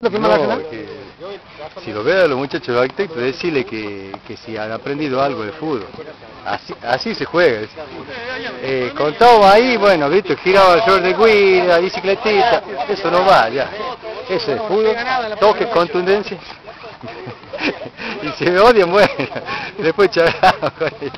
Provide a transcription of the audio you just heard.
Que si lo veo a los muchachos de arquitectos, decirle que, que si han aprendido algo de fútbol. Así, así se juega. Eh, con todo ahí, bueno, viste, giraba el short de guida bicicletita, eso no va ya. Eso es fútbol, toque, contundencia. y se me odian, bueno, después charlamos con ellos.